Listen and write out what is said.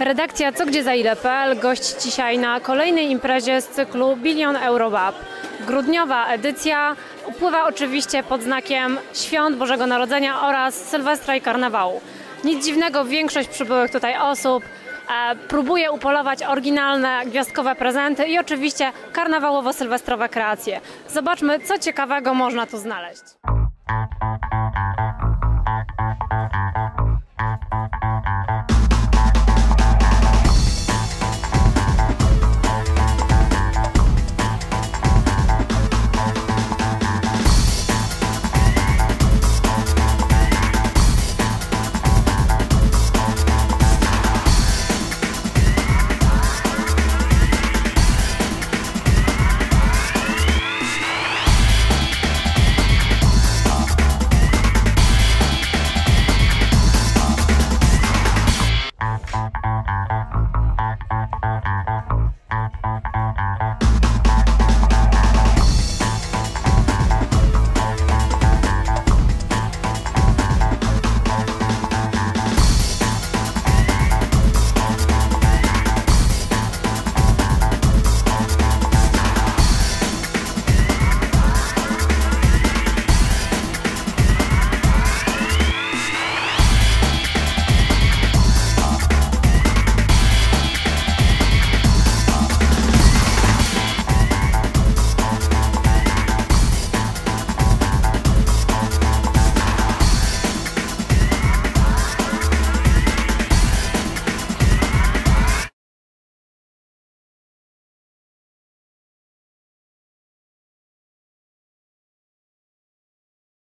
Redakcja Co Gdzie Za Ile.pl gość dzisiaj na kolejnej imprezie z cyklu Bilion Eurobab. Grudniowa edycja upływa oczywiście pod znakiem Świąt Bożego Narodzenia oraz Sylwestra i Karnawału. Nic dziwnego, większość przybyłych tutaj osób e, próbuje upolować oryginalne gwiazdkowe prezenty i oczywiście karnawałowo-sylwestrowe kreacje. Zobaczmy, co ciekawego można tu znaleźć.